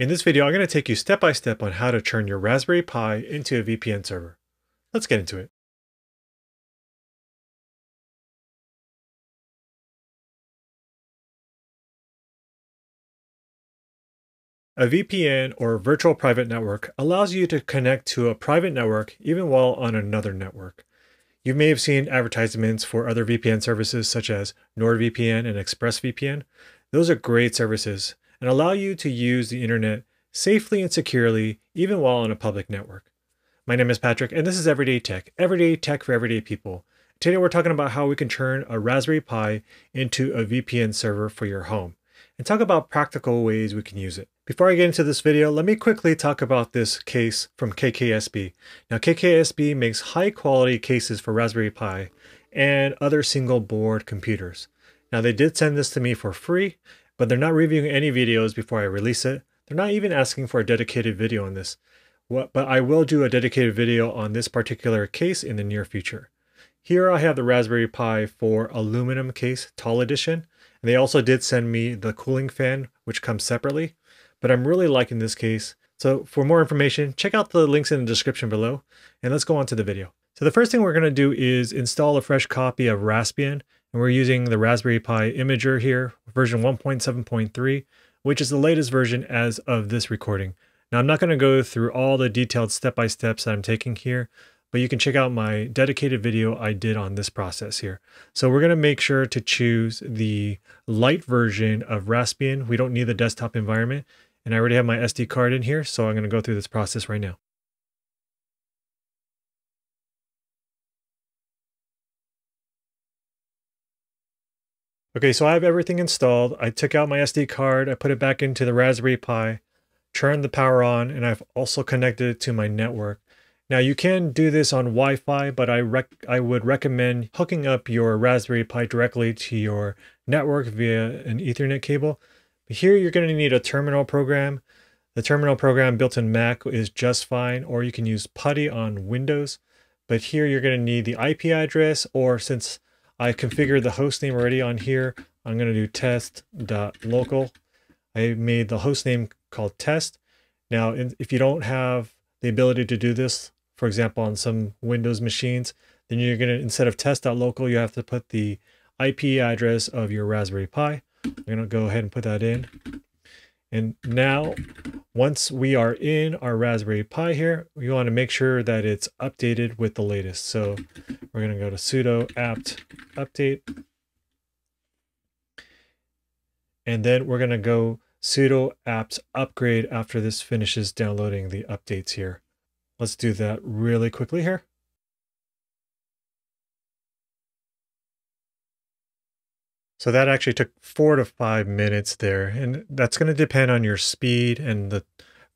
In this video, I'm going to take you step by step on how to turn your Raspberry Pi into a VPN server. Let's get into it. A VPN or virtual private network allows you to connect to a private network even while on another network. You may have seen advertisements for other VPN services such as NordVPN and ExpressVPN. Those are great services and allow you to use the internet safely and securely even while on a public network. My name is Patrick and this is Everyday Tech, everyday tech for everyday people. Today we're talking about how we can turn a Raspberry Pi into a VPN server for your home and talk about practical ways we can use it. Before I get into this video, let me quickly talk about this case from KKSB. Now KKSB makes high quality cases for Raspberry Pi and other single board computers. Now they did send this to me for free, but they're not reviewing any videos before I release it. They're not even asking for a dedicated video on this. What, but I will do a dedicated video on this particular case in the near future. Here I have the Raspberry Pi 4 aluminum case, tall edition. And they also did send me the cooling fan, which comes separately, but I'm really liking this case. So for more information, check out the links in the description below, and let's go on to the video. So the first thing we're gonna do is install a fresh copy of Raspbian, and we're using the Raspberry Pi Imager here, version 1.7.3, which is the latest version as of this recording. Now I'm not gonna go through all the detailed step-by-steps that I'm taking here, but you can check out my dedicated video I did on this process here. So we're going to make sure to choose the light version of Raspbian. We don't need the desktop environment. And I already have my SD card in here, so I'm going to go through this process right now. Okay, so I have everything installed. I took out my SD card, I put it back into the Raspberry Pi, turned the power on, and I've also connected it to my network. Now you can do this on Wi-Fi, but I rec I would recommend hooking up your Raspberry Pi directly to your network via an Ethernet cable. But here you're going to need a terminal program. The terminal program built in Mac is just fine, or you can use PuTTY on Windows. But here you're going to need the IP address, or since I configured the host name already on here, I'm going to do test.local. I made the host name called test. Now, if you don't have the ability to do this, for example, on some Windows machines, then you're going to, instead of test.local, you have to put the IP address of your Raspberry Pi. I'm going to go ahead and put that in. And now, once we are in our Raspberry Pi here, we want to make sure that it's updated with the latest. So we're going to go to sudo apt update. And then we're going to go sudo apt upgrade after this finishes downloading the updates here. Let's do that really quickly here. So that actually took four to five minutes there. And that's going to depend on your speed and the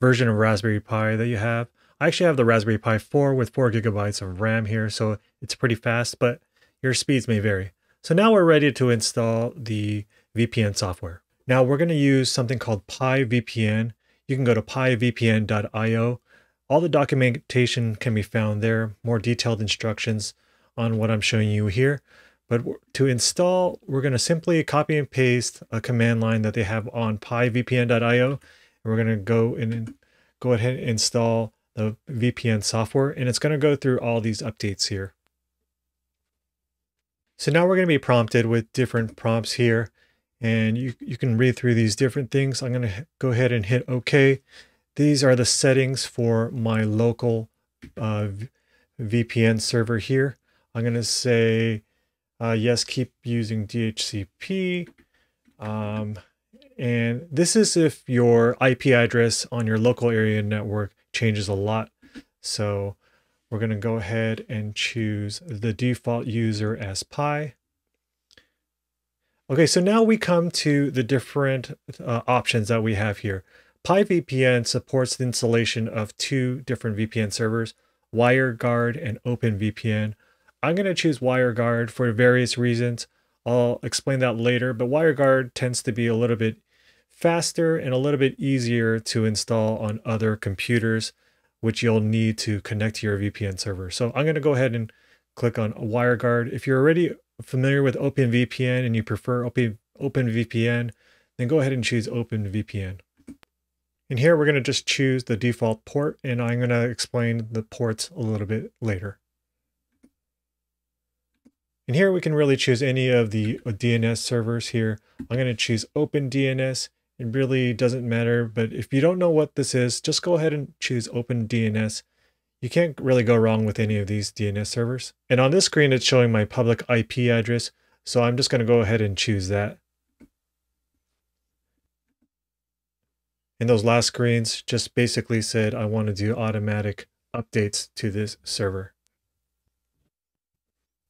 version of Raspberry Pi that you have. I actually have the Raspberry Pi 4 with four gigabytes of RAM here, so it's pretty fast, but your speeds may vary. So now we're ready to install the VPN software. Now we're going to use something called PiVPN. You can go to pivpn.io all the documentation can be found there, more detailed instructions on what I'm showing you here. But to install, we're going to simply copy and paste a command line that they have on pivpn.io. And we're going to go and go ahead and install the VPN software. And it's going to go through all these updates here. So now we're going to be prompted with different prompts here. And you, you can read through these different things. I'm going to go ahead and hit OK. These are the settings for my local uh, VPN server here. I'm going to say, uh, yes, keep using DHCP. Um, and this is if your IP address on your local area network changes a lot. So we're going to go ahead and choose the default user as Pi. Okay, so now we come to the different uh, options that we have here. PiVPN supports the installation of two different VPN servers, WireGuard and OpenVPN. I'm going to choose WireGuard for various reasons. I'll explain that later, but WireGuard tends to be a little bit faster and a little bit easier to install on other computers, which you'll need to connect to your VPN server. So I'm going to go ahead and click on WireGuard. If you're already familiar with OpenVPN and you prefer Open, OpenVPN, then go ahead and choose OpenVPN. And here we're going to just choose the default port and I'm going to explain the ports a little bit later. And here we can really choose any of the DNS servers here. I'm going to choose OpenDNS. It really doesn't matter, but if you don't know what this is, just go ahead and choose OpenDNS. You can't really go wrong with any of these DNS servers. And on this screen, it's showing my public IP address. So I'm just going to go ahead and choose that. And those last screens just basically said I want to do automatic updates to this server.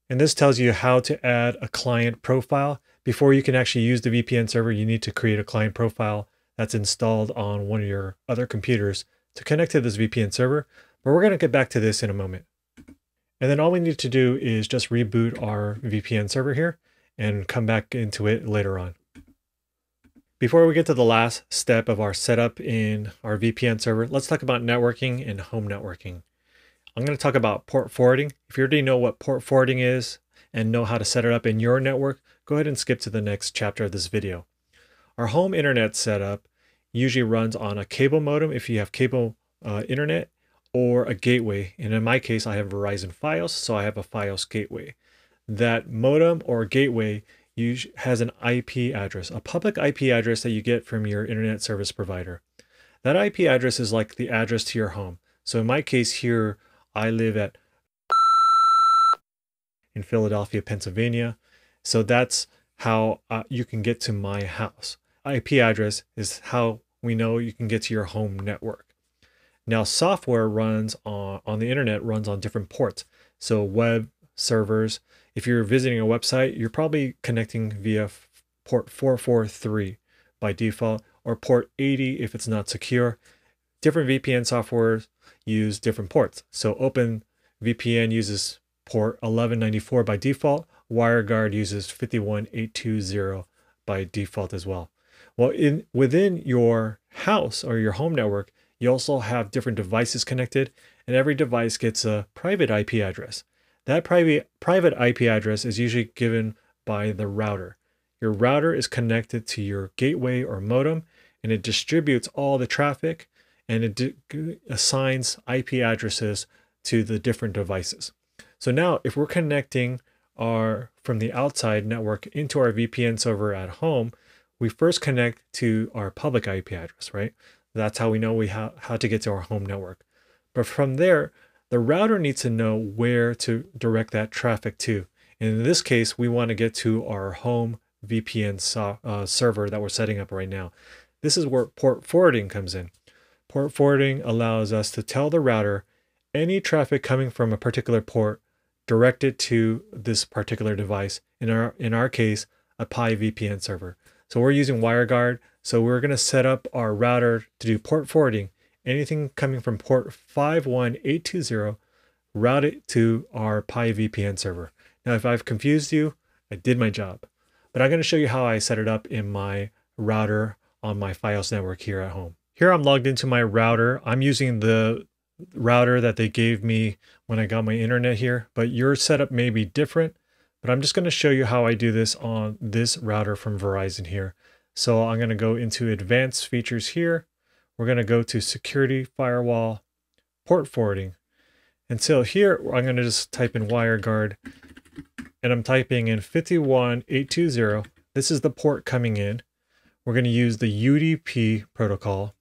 And this tells you how to add a client profile. Before you can actually use the VPN server, you need to create a client profile that's installed on one of your other computers to connect to this VPN server. But we're going to get back to this in a moment. And then all we need to do is just reboot our VPN server here and come back into it later on. Before we get to the last step of our setup in our VPN server, let's talk about networking and home networking. I'm going to talk about port forwarding. If you already know what port forwarding is and know how to set it up in your network, go ahead and skip to the next chapter of this video. Our home internet setup usually runs on a cable modem if you have cable uh, internet or a gateway. And in my case, I have Verizon Fios, so I have a Fios gateway. That modem or gateway has an IP address, a public IP address that you get from your internet service provider. That IP address is like the address to your home. So in my case here, I live at in Philadelphia, Pennsylvania. So that's how uh, you can get to my house. IP address is how we know you can get to your home network. Now, software runs on, on the internet runs on different ports. So web servers, if you're visiting a website, you're probably connecting via port 443 by default or port 80 if it's not secure. Different VPN software use different ports. So OpenVPN uses port 1194 by default. WireGuard uses 51820 by default as well. Well, in within your house or your home network, you also have different devices connected, and every device gets a private IP address. That private private IP address is usually given by the router. Your router is connected to your gateway or modem, and it distributes all the traffic and it assigns IP addresses to the different devices. So now if we're connecting our from the outside network into our VPN server at home, we first connect to our public IP address, right? That's how we know we have how to get to our home network. But from there, the router needs to know where to direct that traffic to. And in this case, we want to get to our home VPN so, uh, server that we're setting up right now. This is where port forwarding comes in. Port forwarding allows us to tell the router any traffic coming from a particular port directed to this particular device. In our in our case, a Pi VPN server. So we're using WireGuard. So we're going to set up our router to do port forwarding. Anything coming from port 51820, route it to our Pi VPN server. Now, if I've confused you, I did my job. But I'm going to show you how I set it up in my router on my Fios network here at home. Here I'm logged into my router. I'm using the router that they gave me when I got my internet here, but your setup may be different. But I'm just going to show you how I do this on this router from Verizon here. So I'm going to go into advanced features here. We're going to go to security, firewall, port forwarding. And so here I'm going to just type in WireGuard and I'm typing in 51820. This is the port coming in. We're going to use the UDP protocol.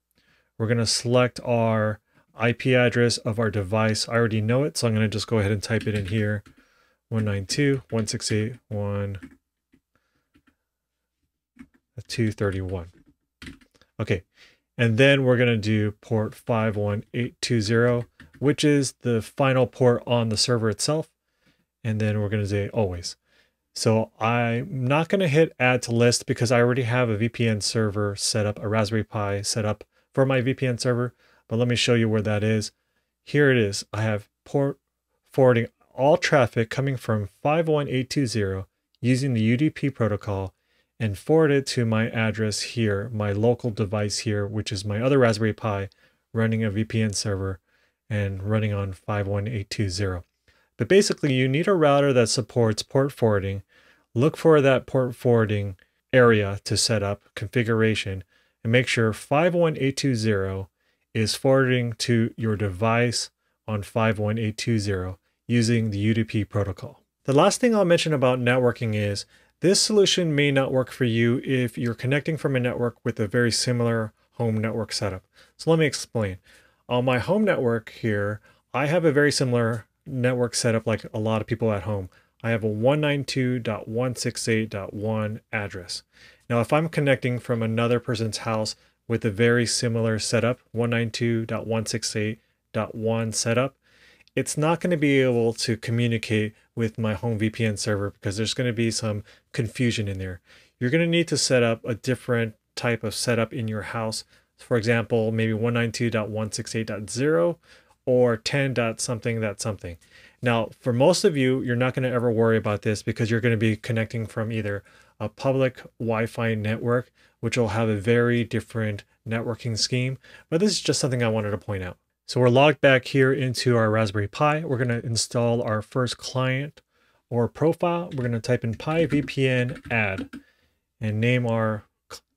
We're going to select our IP address of our device. I already know it, so I'm going to just go ahead and type it in here. 192.168.1.231. Okay, and then we're going to do port 51820, which is the final port on the server itself. And then we're going to say always. So I'm not going to hit add to list because I already have a VPN server set up, a Raspberry Pi set up for my VPN server, but let me show you where that is. Here it is. I have port forwarding all traffic coming from 51820 using the UDP protocol and forward it to my address here, my local device here, which is my other Raspberry Pi running a VPN server and running on 51820. But basically, you need a router that supports port forwarding. Look for that port forwarding area to set up configuration and make sure 51820 is forwarding to your device on 51820 using the UDP protocol. The last thing I'll mention about networking is this solution may not work for you if you're connecting from a network with a very similar home network setup. So let me explain. On my home network here, I have a very similar network setup like a lot of people at home. I have a 192.168.1 address. Now, if I'm connecting from another person's house with a very similar setup, 192.168.1 setup, it's not going to be able to communicate with my home VPN server because there's going to be some confusion in there. You're going to need to set up a different type of setup in your house. For example, maybe 192.168.0 or 10. something that something. Now, for most of you, you're not going to ever worry about this because you're going to be connecting from either a public Wi-Fi network, which will have a very different networking scheme. But this is just something I wanted to point out. So we're logged back here into our Raspberry Pi. We're going to install our first client or profile. We're going to type in PiVPN add and name our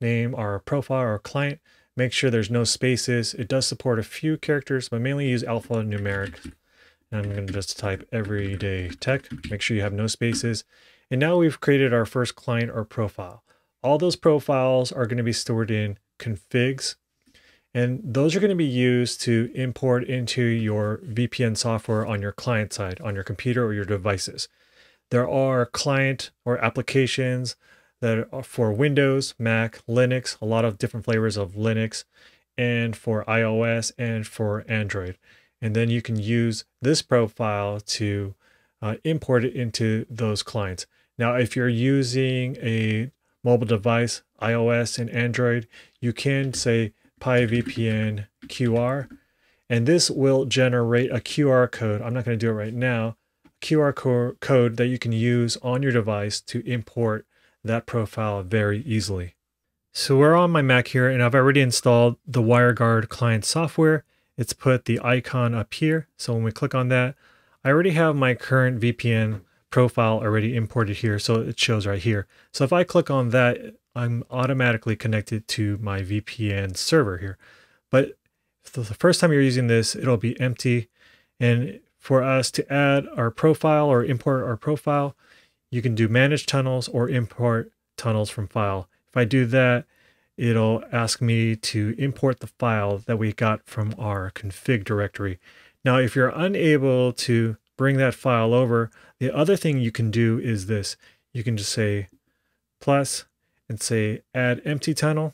name our profile or client. Make sure there's no spaces. It does support a few characters, but mainly use alphanumeric. And I'm going to just type everyday tech. Make sure you have no spaces. And now we've created our first client or profile. All those profiles are going to be stored in configs and those are going to be used to import into your VPN software on your client side, on your computer or your devices. There are client or applications that are for Windows, Mac, Linux, a lot of different flavors of Linux, and for iOS and for Android. And then you can use this profile to uh, import it into those clients. Now, if you're using a mobile device, iOS and Android, you can say PiVPN QR. And this will generate a QR code. I'm not going to do it right now. QR co code that you can use on your device to import that profile very easily. So we're on my Mac here and I've already installed the WireGuard client software. It's put the icon up here. So when we click on that, I already have my current VPN profile already imported here. So it shows right here. So if I click on that, I'm automatically connected to my VPN server here. But the first time you're using this, it'll be empty. And for us to add our profile or import our profile, you can do manage tunnels or import tunnels from file. If I do that, it'll ask me to import the file that we got from our config directory. Now, if you're unable to bring that file over, the other thing you can do is this. You can just say plus and say add empty tunnel.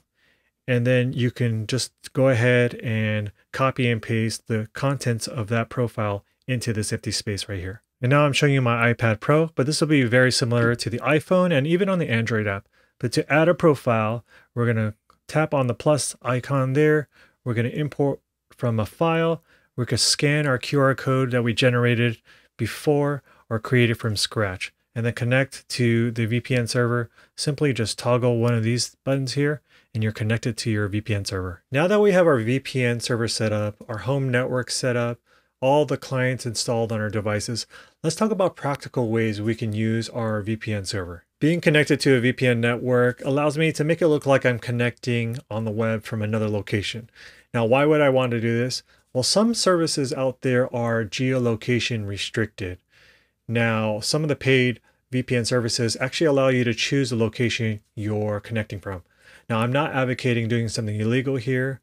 And then you can just go ahead and copy and paste the contents of that profile into this empty space right here. And now I'm showing you my iPad Pro, but this will be very similar to the iPhone and even on the Android app. But to add a profile, we're going to tap on the plus icon there. We're going to import from a file. Going to scan our QR code that we generated before or created from scratch and then connect to the VPN server, simply just toggle one of these buttons here and you're connected to your VPN server. Now that we have our VPN server set up, our home network set up, all the clients installed on our devices, let's talk about practical ways we can use our VPN server. Being connected to a VPN network allows me to make it look like I'm connecting on the web from another location. Now, why would I want to do this? Well, some services out there are geolocation restricted. Now, some of the paid VPN services actually allow you to choose the location you're connecting from. Now, I'm not advocating doing something illegal here.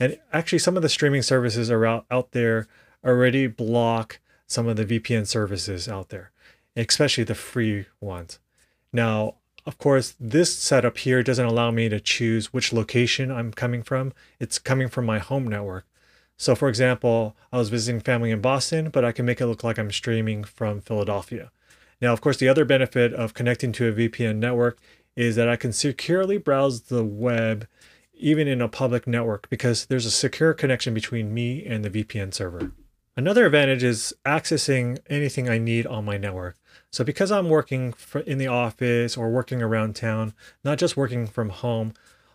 And actually, some of the streaming services are out, out there already block some of the VPN services out there, especially the free ones. Now, of course, this setup here doesn't allow me to choose which location I'm coming from. It's coming from my home network. So for example, I was visiting family in Boston, but I can make it look like I'm streaming from Philadelphia. Now, of course, the other benefit of connecting to a VPN network is that I can securely browse the web even in a public network because there's a secure connection between me and the VPN server. Another advantage is accessing anything I need on my network. So because I'm working in the office or working around town, not just working from home,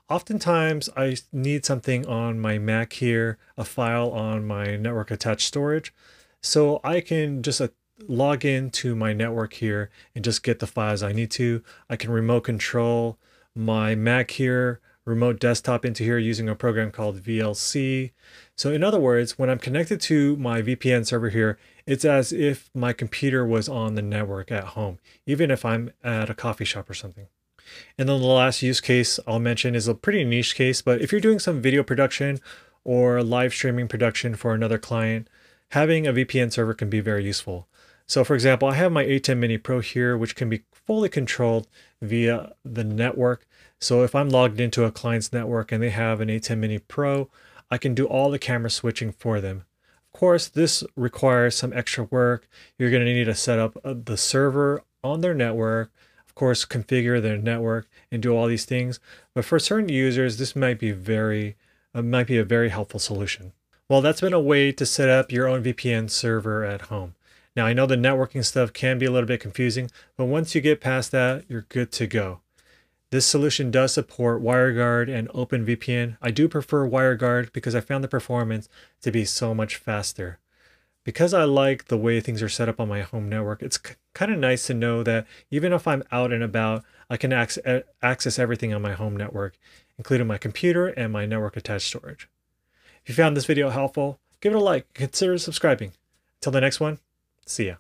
Oftentimes I need something on my Mac here, a file on my network attached storage. So I can just uh, log into my network here and just get the files I need to. I can remote control my Mac here, remote desktop into here using a program called VNC. So in other words, when I'm connected to my VPN server here, it's as if my computer was on the network at home, even if I'm at a coffee shop or something. And then the last use case I'll mention is a pretty niche case, but if you're doing some video production or live streaming production for another client, having a VPN server can be very useful. So for example, I have my ATEM Mini Pro here, which can be fully controlled via the network. So if I'm logged into a client's network and they have an ATEM Mini Pro, I can do all the camera switching for them. Of course, this requires some extra work. You're going to need to set up uh, the server on their network, course, configure their network and do all these things. But for certain users, this might be very uh, might be a very helpful solution. Well, that's been a way to set up your own VPN server at home. Now, I know the networking stuff can be a little bit confusing, but once you get past that, you're good to go. This solution does support WireGuard and OpenVPN. I do prefer WireGuard because I found the performance to be so much faster. Because I like the way things are set up on my home network, it's kind of nice to know that even if I'm out and about, I can access everything on my home network, including my computer and my network attached storage. If you found this video helpful, give it a like, consider subscribing. Until the next one, see ya.